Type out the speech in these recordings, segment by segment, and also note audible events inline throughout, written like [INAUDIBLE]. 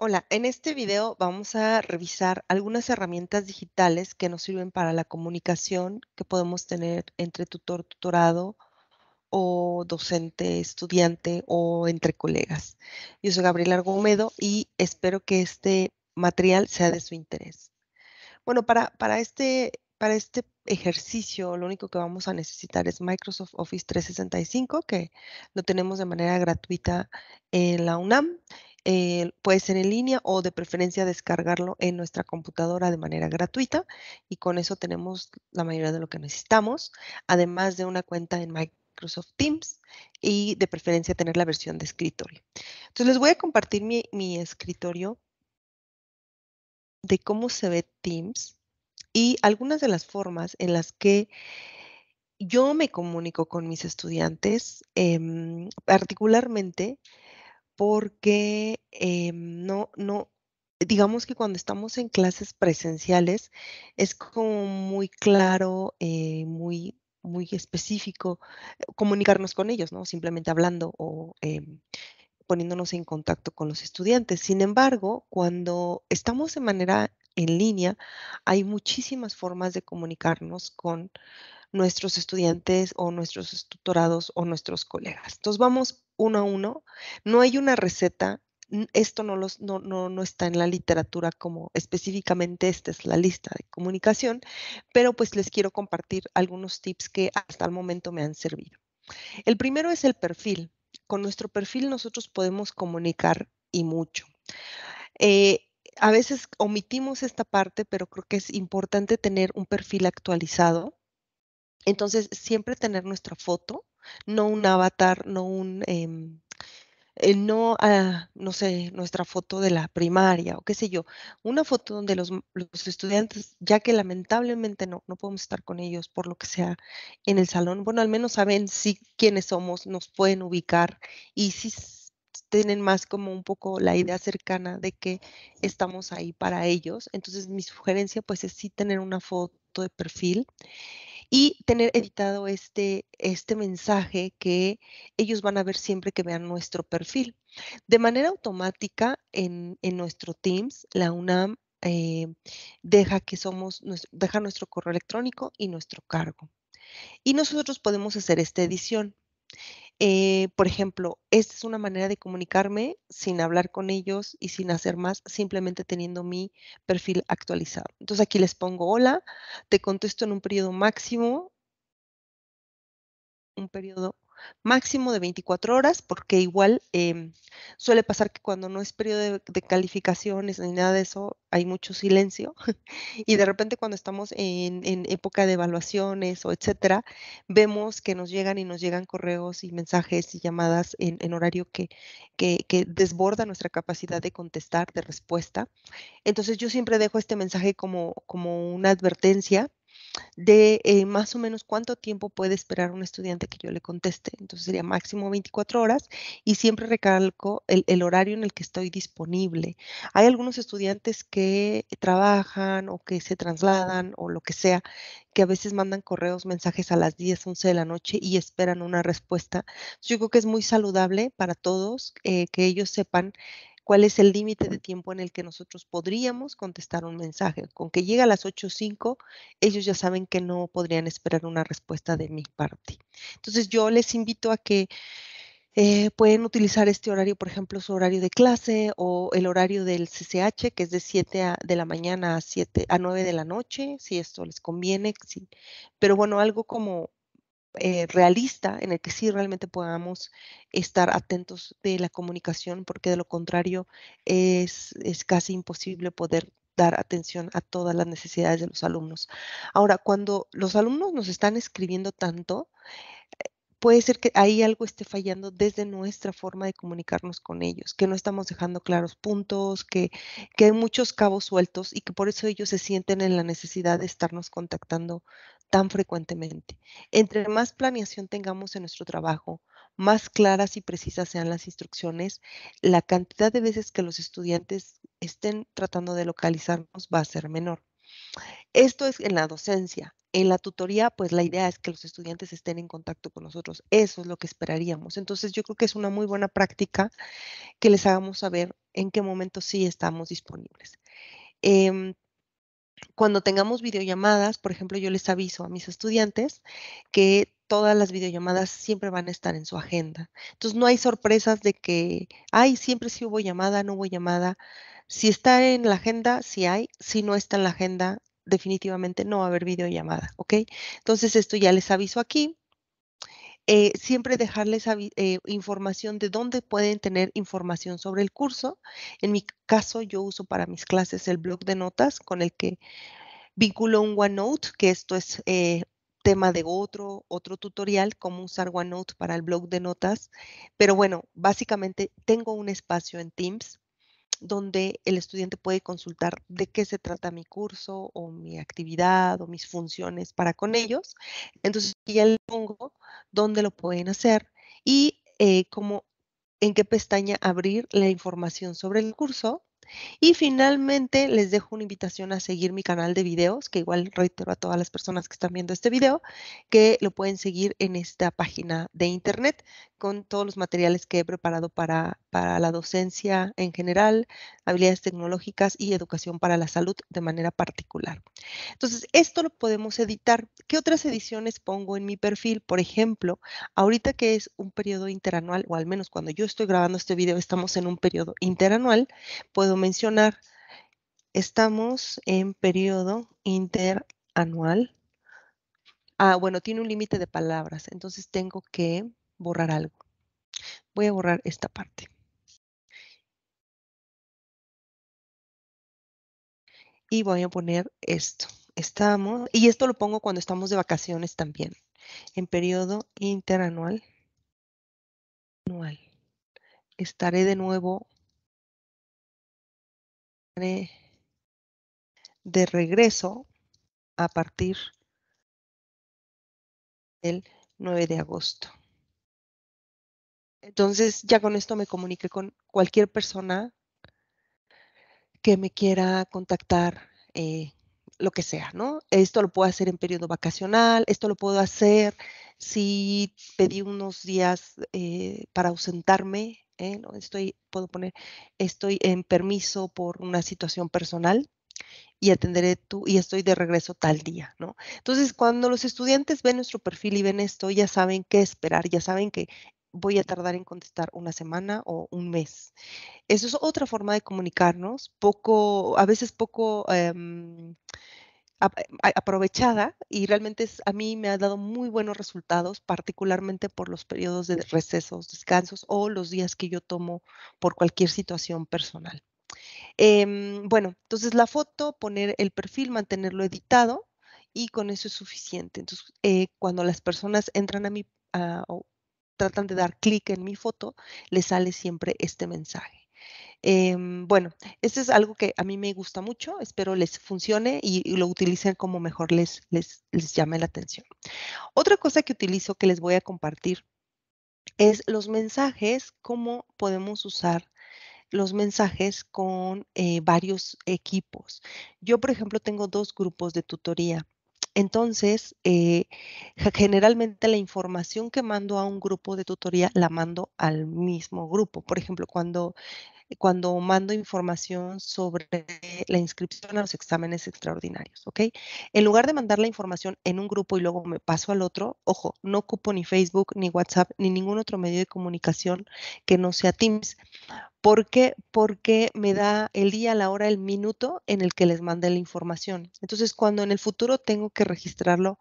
Hola, en este video vamos a revisar algunas herramientas digitales que nos sirven para la comunicación que podemos tener entre tutor, tutorado o docente, estudiante o entre colegas. Yo soy Gabriela Argumedo y espero que este material sea de su interés. Bueno, para, para, este, para este ejercicio lo único que vamos a necesitar es Microsoft Office 365, que lo tenemos de manera gratuita en la UNAM eh, puede ser en línea o de preferencia descargarlo en nuestra computadora de manera gratuita y con eso tenemos la mayoría de lo que necesitamos, además de una cuenta en Microsoft Teams y de preferencia tener la versión de escritorio. Entonces les voy a compartir mi, mi escritorio de cómo se ve Teams y algunas de las formas en las que yo me comunico con mis estudiantes, eh, particularmente porque em, no, no, digamos que cuando estamos en clases presenciales es como muy claro, eh, muy, muy específico eh, comunicarnos con ellos, ¿no? Simplemente hablando o em, poniéndonos en contacto con los estudiantes. Sin embargo, cuando estamos de manera en línea, hay muchísimas formas de comunicarnos con nuestros estudiantes o nuestros tutorados o nuestros colegas. Entonces vamos uno a uno. No hay una receta. Esto no, los, no, no, no está en la literatura como específicamente esta es la lista de comunicación, pero pues les quiero compartir algunos tips que hasta el momento me han servido. El primero es el perfil. Con nuestro perfil nosotros podemos comunicar y mucho. Eh, a veces omitimos esta parte, pero creo que es importante tener un perfil actualizado entonces, siempre tener nuestra foto, no un avatar, no un, em, eh, no, ah, no sé, nuestra foto de la primaria o qué sé yo, una foto donde los, estudiantes, ya que lamentablemente no, no podemos estar con ellos por lo que sea en el salón, bueno, al menos saben si quiénes somos, nos pueden ubicar y si tienen más como un poco la idea cercana de que estamos ahí para ellos. Entonces, mi sugerencia pues es sí tener una foto de perfil y tener editado este, este mensaje que ellos van a ver siempre que vean nuestro perfil. De manera automática en, nuestro Teams, la UNAM eh, deja que somos, deja nuestro correo electrónico y nuestro cargo. Y nosotros podemos hacer esta edición. Eh, por ejemplo, esta es una manera de comunicarme sin hablar con ellos y sin hacer más, simplemente teniendo mi perfil actualizado. Entonces aquí les pongo hola, te contesto en un periodo máximo, un periodo máximo de 24 horas, porque igual em, suele pasar que cuando no es periodo de, calificaciones ni nada de eso, hay mucho silencio. [LAUGHS] y de repente cuando estamos en, época de evaluaciones o etcétera, vemos que nos llegan y nos llegan correos y mensajes y llamadas en, horario que, que, que desborda nuestra capacidad de contestar, de respuesta. Entonces yo siempre dejo este mensaje como, como una advertencia de eh, más o menos cuánto tiempo puede esperar un estudiante que yo le conteste. Entonces sería máximo 24 horas y siempre recalco el, horario en el que estoy disponible. Hay algunos estudiantes que trabajan o que se trasladan o lo que sea, que a veces mandan correos, mensajes a las 10, 11 de la noche y esperan una respuesta. Yo creo que es muy saludable para todos eh, que ellos sepan cuál es el límite de tiempo en el que nosotros podríamos contestar un mensaje. Con que llegue a las 8.05, ellos ya saben que no podrían esperar una respuesta de mi parte. Entonces yo les invito a que eh, pueden utilizar este horario, por ejemplo, su horario de clase o el horario del CCH, que es de 7 de la mañana a 7 a 9 de la noche, si esto les conviene. Pero bueno, algo como eh, realista en el que sí realmente podamos estar atentos de la comunicación, porque de lo contrario es, es casi imposible poder dar atención a todas las necesidades de los alumnos. Ahora, cuando los alumnos nos están escribiendo tanto, puede ser que ahí algo esté fallando desde nuestra forma de comunicarnos con ellos, que no estamos dejando claros puntos, que, que, hay muchos cabos sueltos y que por eso ellos se sienten en la necesidad de estarnos contactando tan frecuentemente. Entre más planeación tengamos en nuestro trabajo, más claras y precisas sean las instrucciones, la cantidad de veces que los estudiantes estén tratando de localizarnos va a ser menor. Esto es en la docencia. En la tutoría, pues la idea es que los estudiantes estén en contacto con nosotros. Eso es lo que esperaríamos. Entonces, yo creo que es una muy buena práctica que les hagamos saber en qué momento sí estamos disponibles. Em, cuando tengamos videollamadas, por ejemplo, yo les aviso a mis estudiantes que todas las videollamadas siempre van a estar en su agenda. Entonces, no hay sorpresas de que, ay, siempre sí hubo llamada, no hubo llamada. Si está en la agenda, sí hay. Si no está en la agenda, definitivamente no va a haber videollamada, ¿ok? Entonces, esto ya les aviso aquí. Eh, siempre dejarles eh, información de dónde pueden tener información sobre el curso. En mi caso, yo uso para mis clases el blog de notas con el que vinculo un OneNote, que esto es eh, tema de otro, otro tutorial, cómo usar OneNote para el blog de notas. Pero bueno, básicamente tengo un espacio en Teams donde el estudiante puede consultar de qué se trata mi curso o mi actividad o mis funciones para con ellos. Entonces ya le pongo dónde lo pueden hacer y eh, en qué pestaña abrir la información sobre el curso y finalmente les dejo una invitación a seguir mi canal de videos, que igual reitero a todas las personas que están viendo este video, que lo pueden seguir en esta página de internet con todos los materiales que he preparado para, para la docencia en general, habilidades tecnológicas y educación para la salud de manera particular. Entonces, esto lo podemos editar. ¿Qué otras ediciones pongo en mi perfil? Por ejemplo, ahorita que es un periodo interanual, o al menos cuando yo estoy grabando este video, estamos en un periodo interanual, puedo mencionar, estamos en periodo interanual. Ah, bueno, tiene un límite de palabras, entonces tengo que borrar algo. Voy a borrar esta parte. Y voy a poner esto. Estamos, y esto lo pongo cuando estamos de vacaciones también, en periodo interanual. Anual. Estaré de nuevo de regreso a partir del 9 de agosto. Entonces, ya con esto me comuniqué con cualquier persona que me quiera contactar, eh, lo que sea, ¿no? Esto lo puedo hacer en periodo vacacional, esto lo puedo hacer si pedí unos días eh, para ausentarme, ¿eh? Estoy, puedo poner, estoy en permiso por una situación personal y atenderé tú y estoy de regreso tal día, ¿no? Entonces, cuando los estudiantes ven nuestro perfil y ven esto, ya saben qué esperar, ya saben que voy a tardar en contestar una semana o un mes. Eso es otra forma de comunicarnos, poco, a veces poco em, aprovechada y realmente a mí me ha dado muy buenos resultados, particularmente por los periodos de recesos, descansos o los días que yo tomo por cualquier situación personal. Em, bueno, entonces la foto, poner el perfil, mantenerlo editado y con eso es suficiente. Entonces, eh, cuando las personas entran a mi, tratan de dar clic en mi foto, les sale siempre este mensaje. Em, bueno, esto es algo que a mí me gusta mucho, espero les funcione y, lo utilicen como mejor les, les, les llame la atención. Otra cosa que utilizo que les voy a compartir es los mensajes, cómo podemos usar los mensajes con eh, varios equipos. Yo, por ejemplo, tengo dos grupos de tutoría. Entonces, eh, generalmente la información que mando a un grupo de tutoría la mando al mismo grupo. Por ejemplo, cuando cuando mando información sobre la inscripción a los exámenes extraordinarios, ¿ok? En lugar de mandar la información en un grupo y luego me paso al otro, ojo, no ocupo ni Facebook, ni WhatsApp, ni ningún otro medio de comunicación que no sea Teams. ¿Por qué? Porque me da el día, la hora, el minuto en el que les mandé la información. Entonces, cuando en el futuro tengo que registrarlo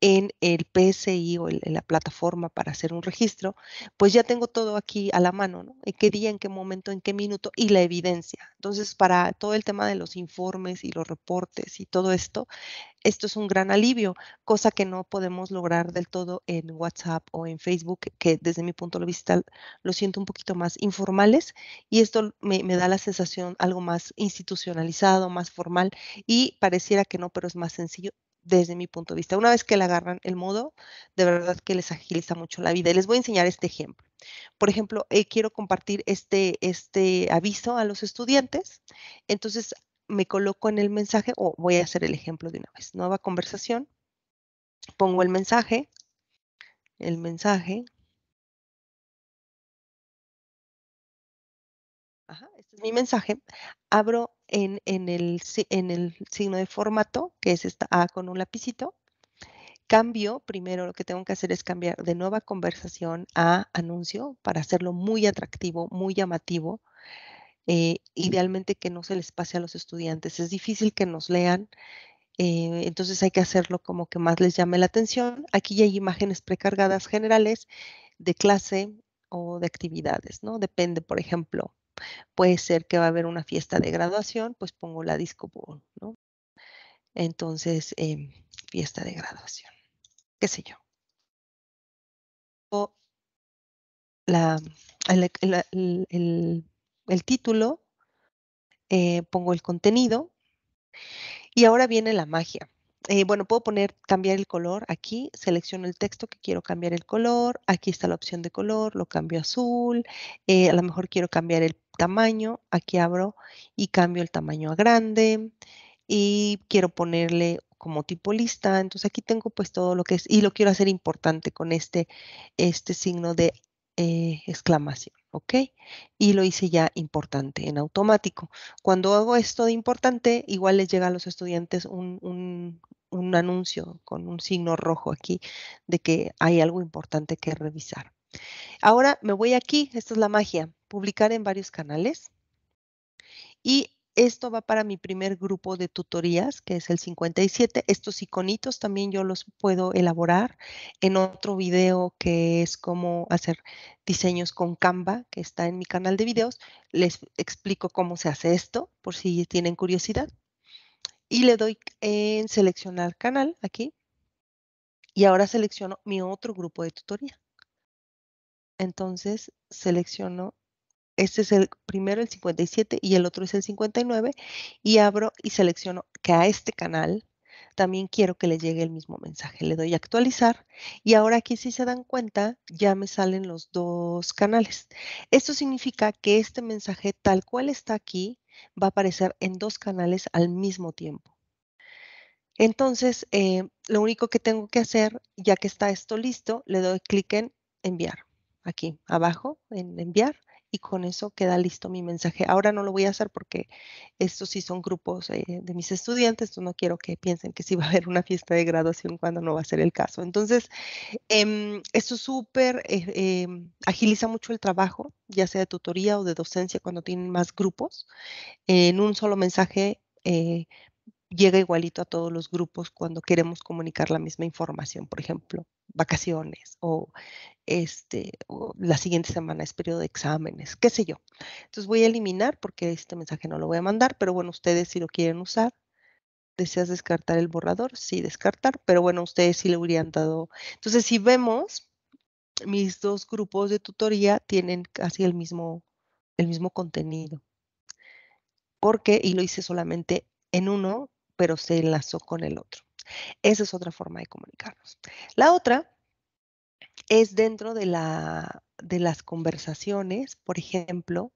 en el PSI o en la plataforma para hacer un registro, pues ya tengo todo aquí a la mano, ¿no? En qué día, en qué momento, en qué minuto y la evidencia. Entonces, para todo el tema de los informes y los reportes y todo esto, esto es un gran alivio, cosa que no podemos lograr del todo en WhatsApp o en Facebook, que desde mi punto de vista lo siento un poquito más informales y esto me, me da la sensación algo más institucionalizado, más formal y pareciera que no, pero es más sencillo desde mi punto de vista. Una vez que le agarran el modo, de verdad que les agiliza mucho la vida. Y les voy a enseñar este ejemplo. Por ejemplo, eh, quiero compartir este, este aviso a los estudiantes. Entonces, me coloco en el mensaje, o voy a hacer el ejemplo de una vez. Nueva conversación. Pongo el mensaje. El mensaje. Ajá, este es mi mensaje. Abro en, en, el, en el signo de formato, que es esta A con un lapicito. Cambio, primero lo que tengo que hacer es cambiar de nueva conversación a anuncio para hacerlo muy atractivo, muy llamativo. Eh, idealmente que no se les pase a los estudiantes. Es difícil que nos lean, eh, entonces hay que hacerlo como que más les llame la atención. Aquí ya hay imágenes precargadas generales de clase o de actividades, ¿no? Depende, por ejemplo, puede ser que va a haber una fiesta de graduación, pues pongo la disco ¿no? Entonces, em, fiesta de graduación qué sé yo. O la, el, título, eh, pongo el contenido y ahora viene la magia. Eh, bueno, puedo poner cambiar el color aquí, selecciono el texto que quiero cambiar el color, aquí está la opción de color, lo cambio azul, eh, a lo mejor quiero cambiar el tamaño, aquí abro y cambio el tamaño a grande y quiero ponerle como tipo lista. Entonces aquí tengo pues todo lo que es y lo quiero hacer importante con este, este signo de exclamación, ¿ok? Y lo hice ya importante en automático. Cuando hago esto de importante, igual les llega a los estudiantes un, un, un anuncio con un signo rojo aquí de que hay algo importante que revisar. Ahora me voy aquí, esta es la magia, publicar en varios canales. Y esto va para mi primer grupo de tutorías, que es el 57. Estos iconitos también yo los puedo elaborar en otro video que es cómo hacer diseños con Canva, que está en mi canal de videos. Les explico cómo se hace esto, por si tienen curiosidad. Y le doy en seleccionar canal aquí. Y ahora selecciono mi otro grupo de tutoría. Entonces selecciono este es el primero, el 57, y el otro es el 59. Y abro y selecciono que a este canal también quiero que le llegue el mismo mensaje. Le doy a actualizar y ahora aquí si se dan cuenta ya me salen los dos canales. Esto significa que este mensaje tal cual está aquí va a aparecer en dos canales al mismo tiempo. Entonces, eh, lo único que tengo que hacer, ya que está esto listo, le doy clic en enviar. Aquí abajo en enviar y con eso queda listo mi mensaje. Ahora no lo voy a hacer porque estos sí son grupos eh, de mis estudiantes, no quiero que piensen que sí va a haber una fiesta de graduación cuando no va a ser el caso. Entonces, em, esto súper eh, em, agiliza mucho el trabajo, ya sea de tutoría o de docencia cuando tienen más grupos. en un solo mensaje eh, llega igualito a todos los grupos cuando queremos comunicar la misma información, por ejemplo, vacaciones o este, la siguiente semana es periodo de exámenes, qué sé yo. Entonces voy a eliminar porque este mensaje no lo voy a mandar, pero bueno, ustedes si lo quieren usar, deseas descartar el borrador, sí, descartar, pero bueno, ustedes sí le hubieran dado. Entonces, si vemos, mis dos grupos de tutoría tienen casi el mismo, el mismo contenido. Porque, y lo hice solamente en uno, pero se enlazó con el otro. Esa es otra forma de comunicarnos. La otra es dentro de, la, de las conversaciones, por ejemplo,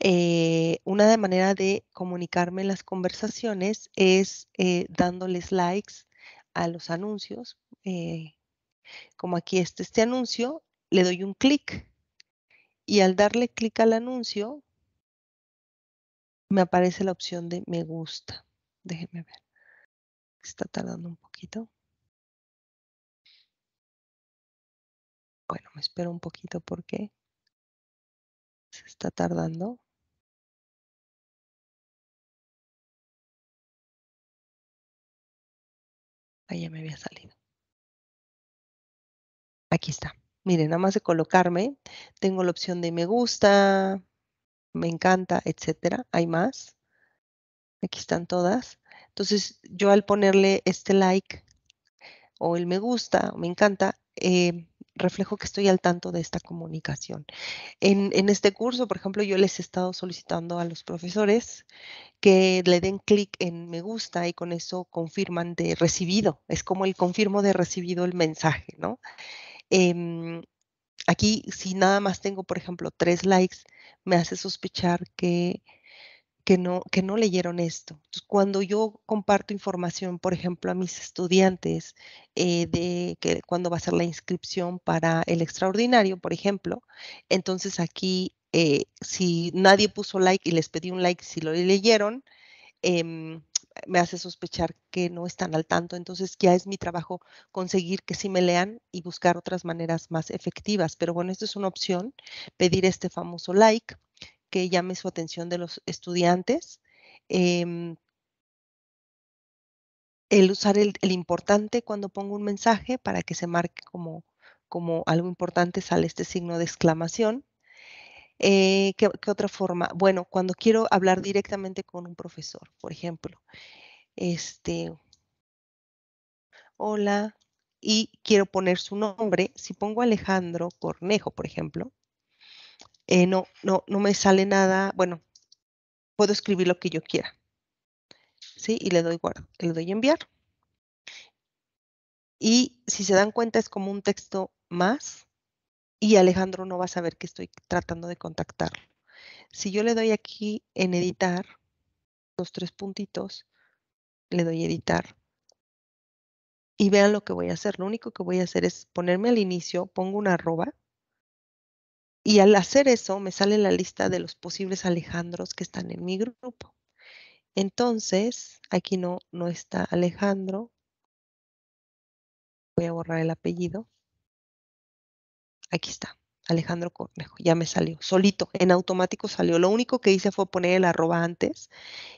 eh, una manera de comunicarme en las conversaciones es eh, dándoles likes a los anuncios. Eh, como aquí está este anuncio, le doy un clic y al darle clic al anuncio, me aparece la opción de me gusta. Déjenme ver. Está tardando un poquito. Bueno, me espero un poquito porque se está tardando. Ahí ya me había salido. Aquí está. Miren, nada más de colocarme, tengo la opción de me gusta, me encanta, etcétera. Hay más. Aquí están todas. Entonces, yo al ponerle este like o el me gusta o me encanta, eh, reflejo que estoy al tanto de esta comunicación. En, en, este curso, por ejemplo, yo les he estado solicitando a los profesores que le den clic en me gusta y con eso confirman de recibido. Es como el confirmo de recibido el mensaje, ¿no? Eh, aquí, si nada más tengo, por ejemplo, tres likes, me hace sospechar que que no, que no leyeron esto. cuando yo comparto información, por ejemplo, a mis estudiantes eh, de que cuando va a ser la inscripción para el extraordinario, por ejemplo, entonces aquí, eh, si nadie puso like y les pedí un like, si lo leyeron, em, me hace sospechar que no están al tanto. Entonces ya es mi trabajo conseguir que sí me lean y buscar otras maneras más efectivas. Pero bueno, esto es una opción, pedir este famoso like que llame su atención de los estudiantes. Em, el usar el, importante cuando pongo un mensaje para que se marque como, como algo importante, sale este signo de exclamación. Eh, ¿qué, otra forma? Bueno, cuando quiero hablar directamente con un profesor, por ejemplo, este, hola, y quiero poner su nombre, si pongo Alejandro Cornejo, por ejemplo, eh, no, no, no me sale nada, bueno, puedo escribir lo que yo quiera. ¿Sí? Y le doy guardo, le doy enviar. Y si se dan cuenta es como un texto más y Alejandro no va a saber que estoy tratando de contactarlo. Si yo le doy aquí en editar, los tres puntitos, le doy editar y vean lo que voy a hacer. Lo único que voy a hacer es ponerme al inicio, pongo una arroba y al hacer eso, me sale la lista de los posibles Alejandros que están en mi grupo. Entonces, aquí no, no está Alejandro. Voy a borrar el apellido. Aquí está, Alejandro Cornejo. Ya me salió, solito, en automático salió. Lo único que hice fue poner el arroba antes.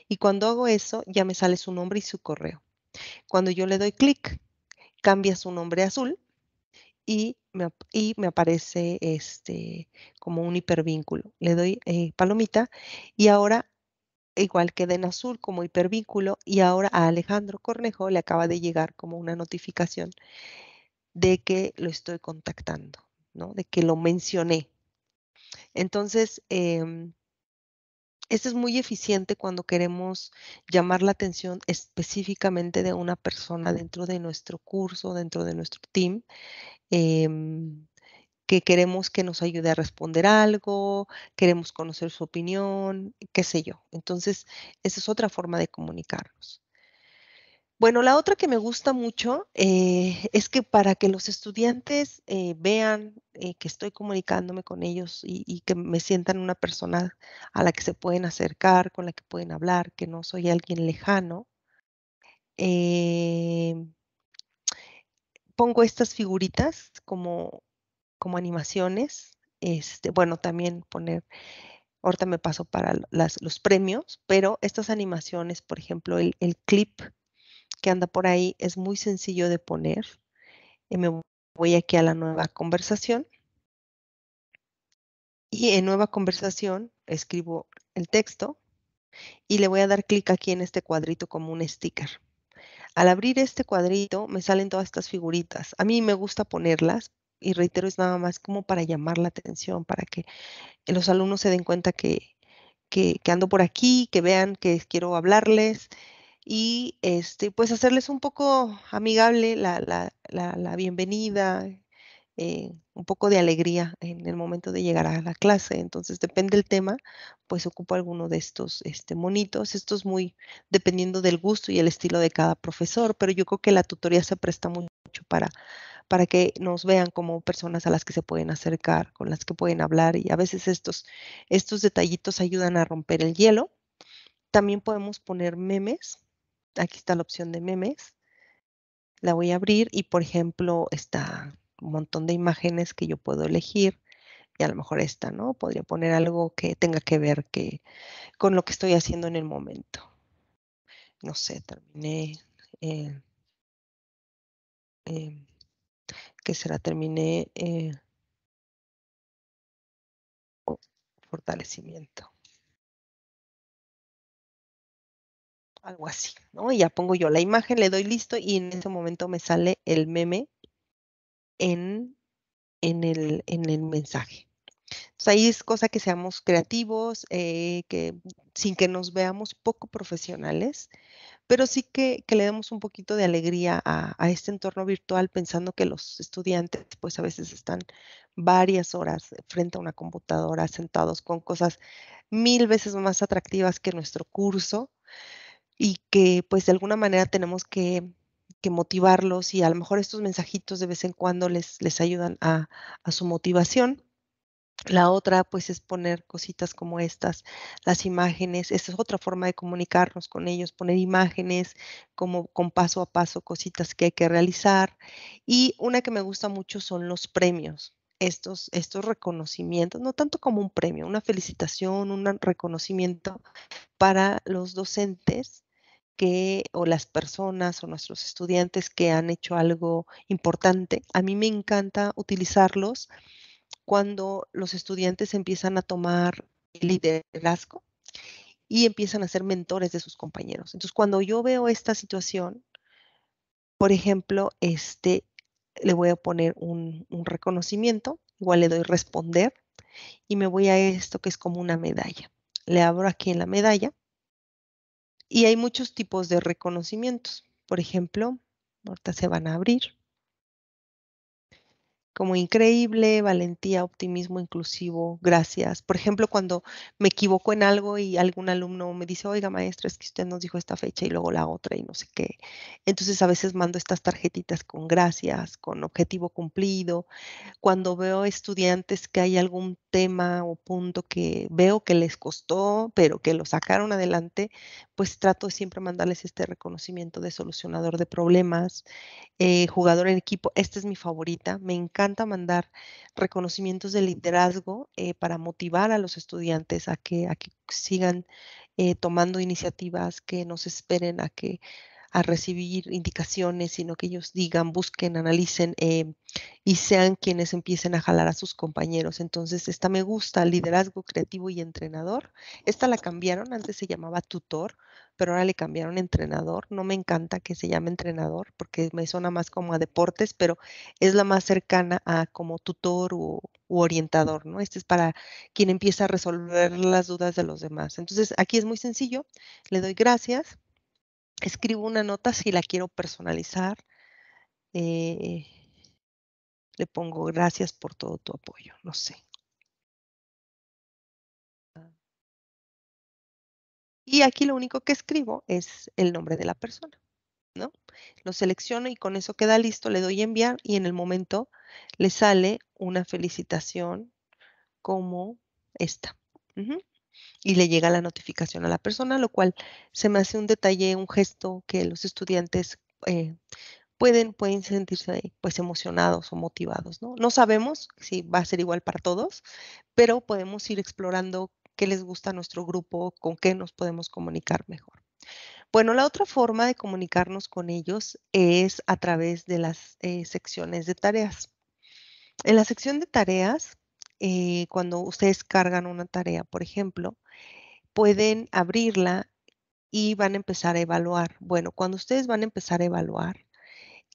Y cuando hago eso, ya me sale su nombre y su correo. Cuando yo le doy clic, cambia su nombre azul y me, y me aparece este, como un hipervínculo. Le doy eh, palomita y ahora igual queda en azul como hipervínculo y ahora a Alejandro Cornejo le acaba de llegar como una notificación de que lo estoy contactando, ¿no? De que lo mencioné. Entonces, eh, este es muy eficiente cuando queremos llamar la atención específicamente de una persona dentro de nuestro curso, dentro de nuestro team, Em, que queremos que nos ayude a responder algo, queremos conocer su opinión, qué sé yo. Entonces, esa es otra forma de comunicarnos. Bueno, la otra que me gusta mucho eh, es que para que los estudiantes eh, vean eh, que estoy comunicándome con ellos y, que me sientan una persona a la que se pueden acercar, con la que pueden hablar, que no soy alguien lejano, pongo estas figuritas como, como animaciones. Este, bueno, también poner, ahorita me paso para los premios, pero estas animaciones, por ejemplo, el, clip que anda por ahí es muy sencillo de poner. Y me voy aquí a la nueva conversación. Y en nueva conversación escribo el texto y le voy a dar clic aquí en este cuadrito como un sticker. Al abrir este cuadrito me salen todas estas figuritas. A mí me gusta ponerlas y reitero, es nada más como para llamar la atención, para que los alumnos se den cuenta que, que, ando por aquí, que vean que quiero hablarles y este, pues hacerles un poco amigable la, la, la bienvenida, eh, un poco de alegría en el momento de llegar a la clase. Entonces, depende del tema, pues ocupo alguno de estos este, monitos. Esto es muy dependiendo del gusto y el estilo de cada profesor, pero yo creo que la tutoría se presta mucho para, para que nos vean como personas a las que se pueden acercar, con las que pueden hablar y a veces estos, estos detallitos ayudan a romper el hielo. También podemos poner memes. Aquí está la opción de memes. La voy a abrir y, por ejemplo, está un montón de imágenes que yo puedo elegir y a lo mejor esta, ¿no? Podría poner algo que tenga que ver que, con lo que estoy haciendo en el momento. No sé, terminé, eh, ¿qué será? Terminé eh, fortalecimiento. Algo así, ¿no? Y ya pongo yo la imagen, le doy listo y en ese momento me sale el meme en, en, el, en el mensaje. Entonces ahí es cosa que seamos creativos, eh, que sin que nos veamos poco profesionales, pero sí que, que le demos un poquito de alegría a, a, este entorno virtual pensando que los estudiantes pues a veces están varias horas frente a una computadora, sentados con cosas mil veces más atractivas que nuestro curso y que, pues, de alguna manera tenemos que que motivarlos y a lo mejor estos mensajitos de vez en cuando les les ayudan a a su motivación. La otra, pues, es poner cositas como estas, las imágenes, esa es otra forma de comunicarnos con ellos, poner imágenes como con paso a paso, cositas que hay que realizar. Y una que me gusta mucho son los premios, estos estos reconocimientos, no tanto como un premio, una felicitación, un reconocimiento para los docentes que o las personas o nuestros estudiantes que han hecho algo importante. A mí me encanta utilizarlos cuando los estudiantes empiezan a tomar liderazgo y empiezan a ser mentores de sus compañeros. Entonces, cuando yo veo esta situación, por ejemplo, este, le voy a poner un, un reconocimiento, igual le doy responder y me voy a esto que es como una medalla. Le abro aquí en la medalla y hay muchos tipos de reconocimientos. Por ejemplo, ahorita se van a abrir como increíble, valentía, optimismo inclusivo, gracias. Por ejemplo, cuando me equivoco en algo y algún alumno me dice, oiga maestra, es que usted nos dijo esta fecha y luego la otra y no sé qué. Entonces a veces mando estas tarjetitas con gracias, con objetivo cumplido. Cuando veo estudiantes que hay algún tema o punto que veo que les costó, pero que lo sacaron adelante, pues trato siempre mandarles este reconocimiento de solucionador de problemas, eh, jugador en equipo. Esta es mi favorita, me encanta encanta mandar reconocimientos de liderazgo eh, para motivar a los estudiantes a que, a que sigan eh, tomando iniciativas, que nos esperen a que a recibir indicaciones, sino que ellos digan, busquen, analicen eh, y sean quienes empiecen a jalar a sus compañeros. Entonces, esta me gusta, liderazgo creativo y entrenador. Esta la cambiaron, antes se llamaba tutor, pero ahora le cambiaron entrenador. No me encanta que se llame entrenador porque me suena más como a deportes, pero es la más cercana a como tutor u, orientador, ¿no? Este es para quien empieza a resolver las dudas de los demás. Entonces, aquí es muy sencillo. Le doy gracias escribo una nota si la quiero personalizar. Eh, le pongo gracias por todo tu apoyo, no sé. Y aquí lo único que escribo es el nombre de la persona, ¿no? Lo selecciono y con eso queda listo, le doy enviar y en el momento le sale una felicitación como esta y le llega la notificación a la persona, lo cual se me hace un detalle, un gesto que los estudiantes eh, pueden, pueden sentirse pues emocionados o motivados, ¿no? No sabemos si va a ser igual para todos, pero podemos ir explorando qué les gusta nuestro grupo, con qué nos podemos comunicar mejor. Bueno, la otra forma de comunicarnos con ellos es a través de las eh, secciones de tareas. En la sección de tareas, eh, cuando ustedes cargan una tarea, por ejemplo, pueden abrirla y van a empezar a evaluar. Bueno, cuando ustedes van a empezar a evaluar,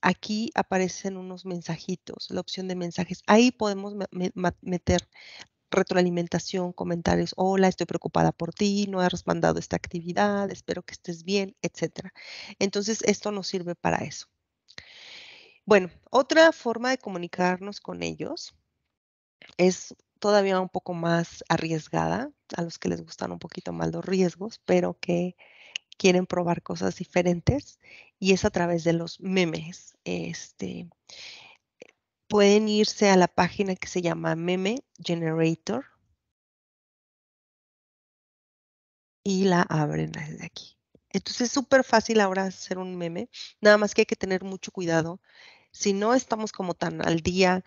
aquí aparecen unos mensajitos, la opción de mensajes. Ahí podemos meter retroalimentación, comentarios, hola, estoy preocupada por ti, no has mandado esta actividad, espero que estés bien, etcétera. Entonces, esto nos sirve para eso. Bueno, otra forma de comunicarnos con ellos es todavía un poco más arriesgada, a los que les gustan un poquito más los riesgos, pero que quieren probar cosas diferentes y es a través de los memes. Este, pueden irse a la página que se llama Meme Generator y la abren desde aquí. Entonces es súper fácil ahora hacer un meme, nada más que hay que tener mucho cuidado. Si no estamos como tan al día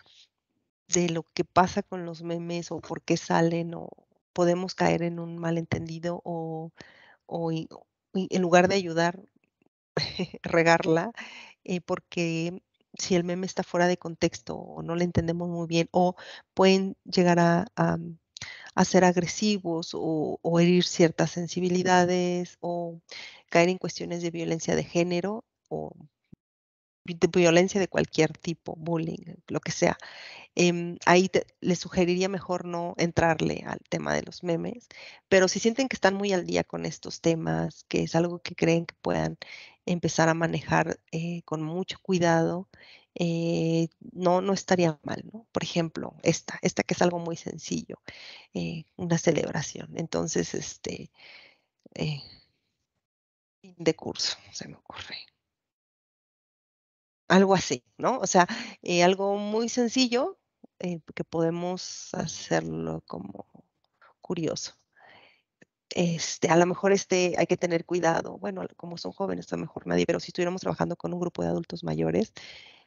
de lo que pasa con los memes o por qué salen o podemos caer en un malentendido o, o, en lugar de ayudar, [LAUGHS] regarla, eh, porque si el meme está fuera de contexto o no le entendemos muy bien o pueden llegar a, a, ser agresivos o, herir ciertas sensibilidades o caer en cuestiones de violencia de género o de violencia de cualquier tipo, bullying, lo que sea. Em, ahí te, les sugeriría mejor no entrarle al tema de los memes, pero si sienten que están muy al día con estos temas, que es algo que creen que puedan empezar a manejar eh, con mucho cuidado, eh, no, no estaría mal, ¿no? Por ejemplo, esta, esta que es algo muy sencillo, eh, una celebración. Entonces, este, de curso, se me ocurre. Algo así, ¿no? O sea, algo muy sencillo que podemos hacerlo como curioso. Este, a lo mejor este, hay que tener cuidado. Bueno, como son jóvenes, a lo mejor nadie, pero si estuviéramos trabajando con un grupo de adultos mayores,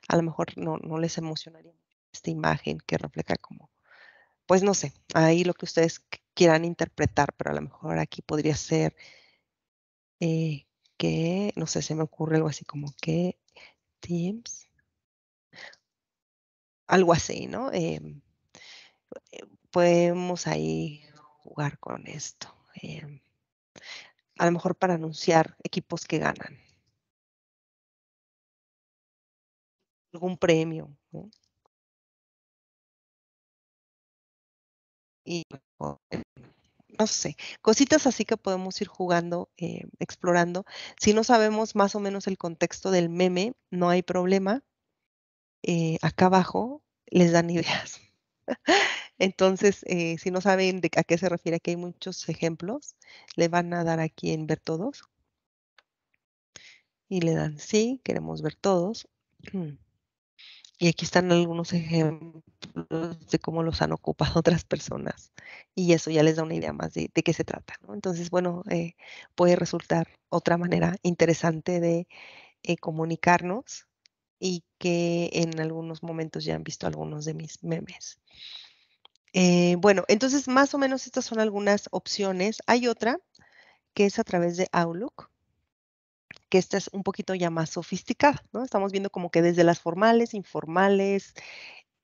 a lo mejor no, no les emocionaría esta imagen que refleja como, pues no sé, ahí lo que ustedes quieran interpretar, pero a lo mejor aquí podría ser eh, que, no sé, se me ocurre algo así como que Teams, algo así, ¿no? Em, eh, podemos ahí jugar con esto. Em, a lo mejor para anunciar equipos que ganan. Algún premio. ¿no? Y no sé, cositas así que podemos ir jugando, eh, explorando. Si no sabemos más o menos el contexto del meme, no hay problema. Eh, acá abajo les dan [LAUGHS] ideas. Entonces, eh, si no saben a qué se refiere, aquí hay muchos ejemplos, le van a dar aquí en ver todos. Y le dan sí, queremos ver todos. [CLEARS THROAT] Y aquí están algunos ejemplos de cómo los han ocupado [LAUGHS] otras personas. Y eso ya les da una idea más de, qué se trata. Entonces, bueno, eh, puede resultar otra manera interesante de eh, comunicarnos y que en algunos momentos ya han visto algunos de mis memes. Eh, bueno, entonces más o menos estas son algunas opciones. Hay otra que es a través de Outlook, esta es un poquito ya más sofisticada, ¿no? Estamos viendo como que desde las formales, informales,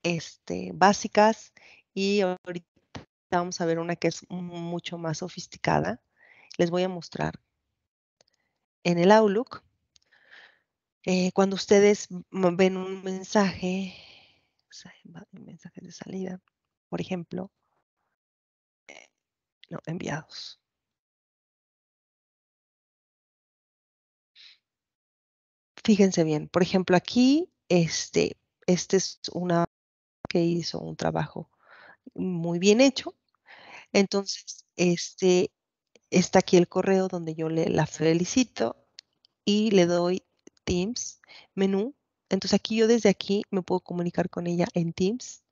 este, básicas, y ahorita vamos a ver una que es mucho más sofisticada. Les voy a mostrar en el Outlook. Eh, cuando ustedes ven un mensaje, un mensaje de salida, por ejemplo, eh, no, enviados. Fíjense bien, por ejemplo, aquí, este, este es una que hizo un trabajo muy bien hecho. Entonces, este, está aquí el correo donde yo le la felicito y le doy Teams, menú. Entonces aquí yo desde aquí me puedo comunicar con ella en Teams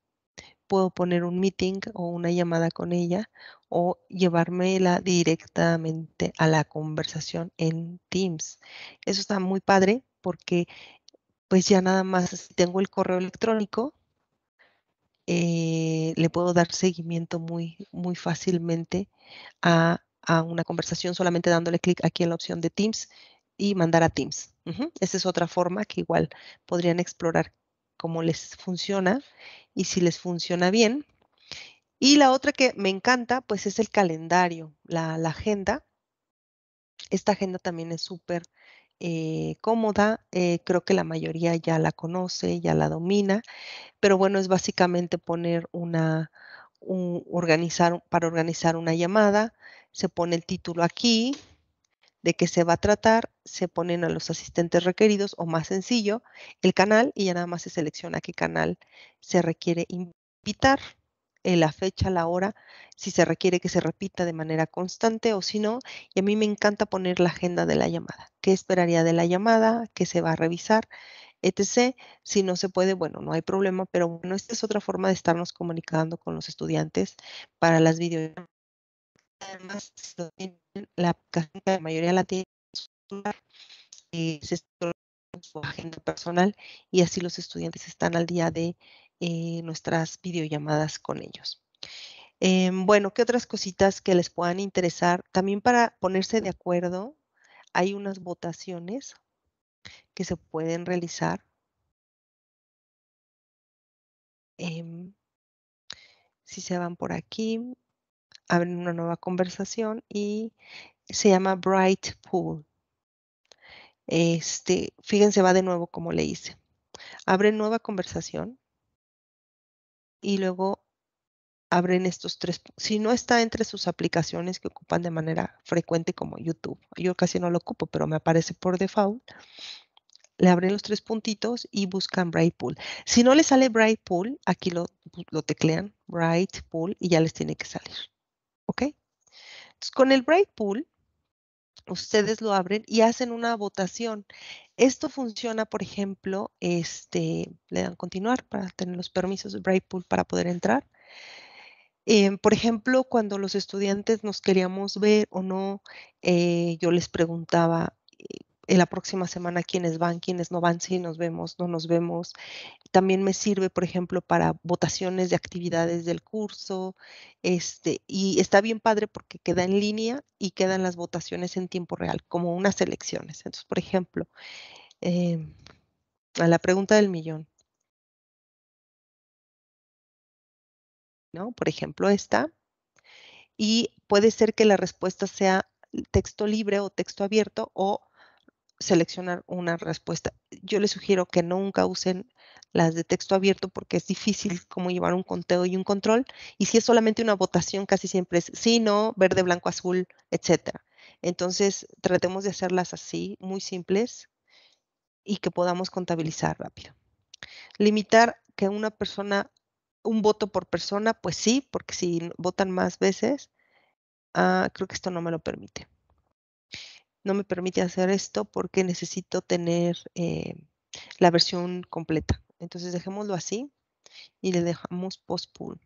puedo poner un meeting o una llamada con ella o llevármela directamente a la conversación en Teams. Eso está muy padre porque pues ya nada más tengo el correo electrónico, eh, le puedo dar seguimiento muy, muy fácilmente a, una conversación solamente dándole clic aquí en la opción de Teams y mandar a Teams. Esa es otra forma que igual podrían explorar cómo les funciona y si les funciona bien. Y la otra que me encanta, pues es el calendario, la, agenda. Esta agenda también es súper eh, cómoda. Eh, creo que la mayoría ya la conoce, ya la domina. Pero bueno, es básicamente poner una, organizar, para organizar una llamada. Se pone el título aquí, de qué se va a tratar, se ponen a los asistentes requeridos o más sencillo, el canal y ya nada más se selecciona qué canal se requiere invitar, la fecha, la hora, si se requiere que se repita de manera constante o si no. Y a mí me encanta poner la agenda de la llamada. ¿Qué esperaría de la llamada? ¿Qué se va a revisar? etc. Si no se puede, bueno, no hay problema, pero bueno, esta es otra forma de estarnos comunicando con los estudiantes para las videollamadas además la aplicación que mayoría la tiene eh, su agenda personal y así los estudiantes están al día de eh, nuestras videollamadas con ellos. Em, bueno, ¿qué otras cositas que les puedan interesar? También para ponerse de acuerdo, hay unas votaciones que se pueden realizar. Em, si se van por aquí, abren una nueva conversación y se llama Bright Pool. Este, fíjense, va de nuevo como le hice. Abre nueva conversación y luego abren estos tres. Si no está entre sus aplicaciones que ocupan de manera frecuente como YouTube, yo casi no lo ocupo, pero me aparece por default. Le abren los tres puntitos y buscan Bright Pool. Si no le sale Bright Pool, aquí lo, lo teclean, Bright Pool, y ya les tiene que salir. ¿Ok? Entonces, con el Bright Pool, ustedes lo abren y hacen una votación. Esto funciona, por ejemplo, este, le dan continuar para tener los permisos de Brightpool para poder entrar. Em, por ejemplo, cuando los estudiantes nos queríamos ver o no, eh, yo les preguntaba en la próxima semana quiénes van, quiénes no van, si nos vemos, no nos vemos. También me sirve, por ejemplo, para votaciones de actividades del curso. Este, y está bien padre porque queda en línea y quedan las votaciones en tiempo real, como unas elecciones. Entonces, por ejemplo, em, a la pregunta del millón. ¿No? Por ejemplo, esta. Y puede ser que la respuesta sea texto libre o texto abierto o seleccionar una respuesta. Yo les sugiero que nunca usen las de texto abierto porque es difícil como llevar un conteo y un control. Y si es solamente una votación, casi siempre es sí, no, verde, blanco, azul, etcétera. Entonces, tratemos de hacerlas así, muy simples y que podamos contabilizar rápido. Limitar que una persona, un voto por persona, pues sí, porque si votan más veces, ah, creo que esto no me lo permite no me permite hacer esto porque necesito tener eh, la versión completa. Entonces dejémoslo así y le dejamos post pool.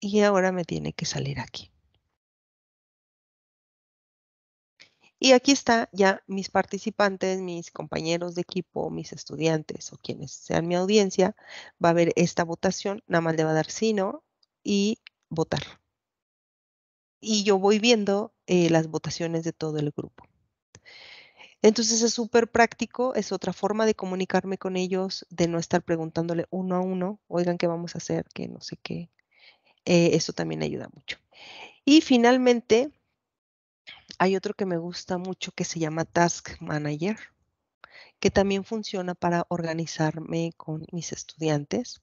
Y ahora me tiene que salir aquí. Y aquí está ya mis participantes, mis compañeros de equipo, mis estudiantes o quienes sean mi audiencia. Va a ver esta votación, nada más le va a dar sí, no y votar. Y yo voy viendo eh, las votaciones de todo el grupo. Entonces es súper práctico, es otra forma de comunicarme con ellos, de no estar preguntándole uno a uno, oigan, ¿qué vamos a hacer? Que no sé qué. Eh, eso también ayuda mucho. Y finalmente, hay otro que me gusta mucho que se llama Task Manager, que también funciona para organizarme con mis estudiantes.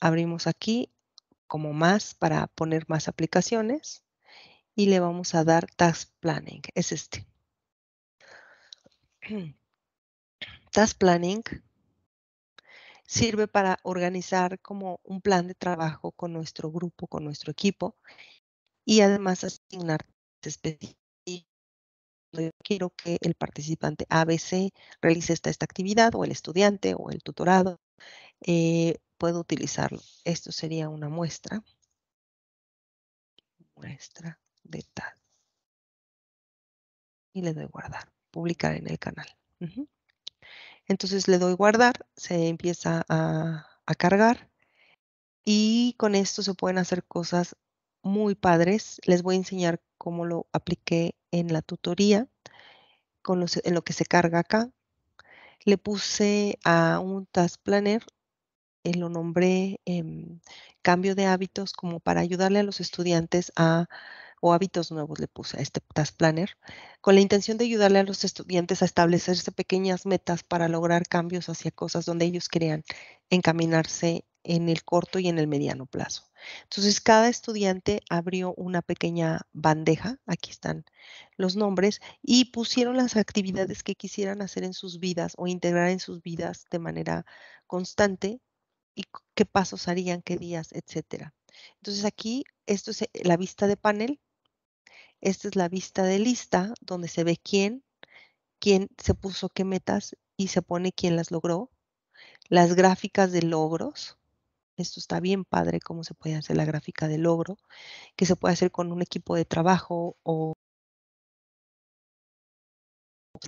Abrimos aquí como más para poner más aplicaciones y le vamos a dar Task Planning, es este. [CLEARS THROAT] Task Planning sirve para organizar como un plan de trabajo con nuestro grupo, con nuestro equipo y además asignar específicos. Yo quiero que el participante ABC realice esta, esta actividad o el estudiante o el tutorado eh, puedo utilizarlo. Esto sería una muestra. Muestra de tal. Y le doy guardar, publicar en el canal. Entonces le doy guardar, se empieza a, a cargar y con esto se pueden hacer cosas muy padres. Les voy a enseñar cómo lo apliqué en la tutoría, con en lo que se carga acá. Le puse a un task planner eh, lo nombré em, cambio de hábitos como para ayudarle a los estudiantes a, o hábitos nuevos le puse a este Task Planner, con la intención de ayudarle a los estudiantes a establecerse pequeñas metas para lograr cambios hacia cosas donde ellos querían encaminarse en el corto y en el mediano plazo. Entonces, cada estudiante abrió una pequeña bandeja, aquí están los nombres, y pusieron las actividades que quisieran hacer en sus vidas o integrar en sus vidas de manera constante y qué pasos harían, qué días, etcétera. Entonces aquí, esto es eh, la vista de panel, esta es la vista de lista donde se ve quién, quién se puso qué metas y se pone quién las logró. Las gráficas de logros, esto está bien padre cómo se puede hacer la gráfica de logro, que se puede hacer con un equipo de trabajo o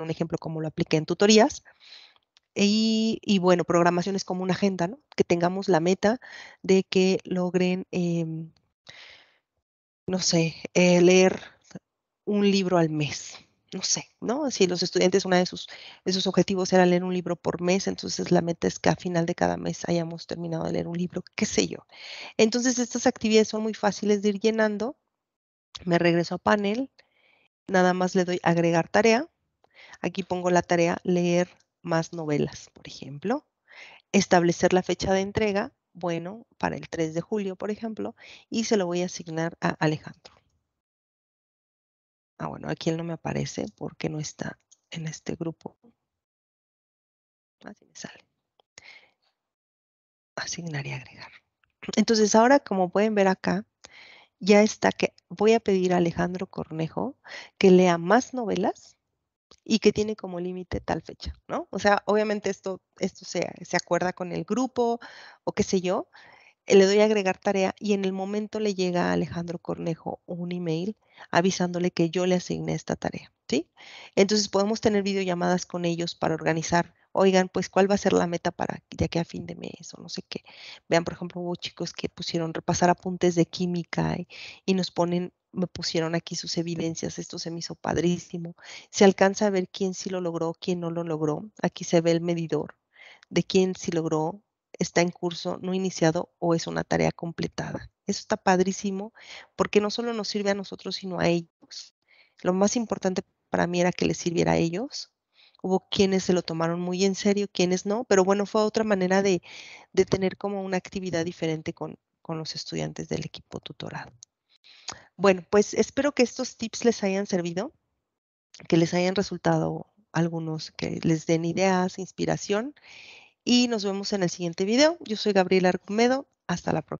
un ejemplo como lo apliqué en tutorías. Y, bueno, programación es como una agenda, ¿no? Que tengamos la meta de que logren, em, no sé, eh, leer un libro al mes. No sé, ¿no? Si los estudiantes, uno de sus, de sus objetivos era leer un libro por mes, entonces la meta es que a final de cada mes hayamos terminado de leer un libro, qué sé yo. Entonces, estas actividades son muy fáciles de ir llenando Me regreso a panel, nada más le doy agregar tarea. Aquí pongo la tarea leer más novelas, por ejemplo. Establecer la fecha de entrega, bueno, para el 3 de julio, por ejemplo, y se lo voy a asignar a Alejandro. Ah, bueno, aquí él no me aparece porque no está en este grupo. Así me sale. Asignar y agregar. Entonces, ahora, como pueden ver acá, ya está que voy a pedir a Alejandro Cornejo que lea más novelas y que tiene como límite tal fecha, ¿no? O sea, obviamente esto, esto se, se acuerda con el grupo o qué sé yo, le doy a agregar tarea y en el momento le llega a Alejandro Cornejo un email avisándole que yo le asigné esta tarea, ¿sí? Entonces podemos tener videollamadas con ellos para organizar, oigan, pues cuál va a ser la meta para ya que a fin de mes o no sé qué. Vean, por ejemplo, hubo chicos que pusieron repasar apuntes de química y nos ponen me pusieron aquí sus evidencias, esto se me hizo padrísimo. Se alcanza a ver quién sí lo logró, quién no lo logró. Aquí se ve el medidor de quién sí logró, está en curso, no iniciado o es una tarea completada. Eso está padrísimo porque no solo nos sirve a nosotros, sino a ellos. Lo más importante para mí era que les sirviera a ellos. Hubo quienes se lo tomaron muy en serio, quienes no, pero bueno, fue otra manera de, de tener como una actividad diferente con, con los estudiantes del equipo tutorado. Bueno, pues espero que estos tips les hayan servido, que les hayan resultado algunos, que les den ideas, inspiración y nos vemos en el siguiente video. Yo soy Gabriela Argumedo. Hasta la próxima.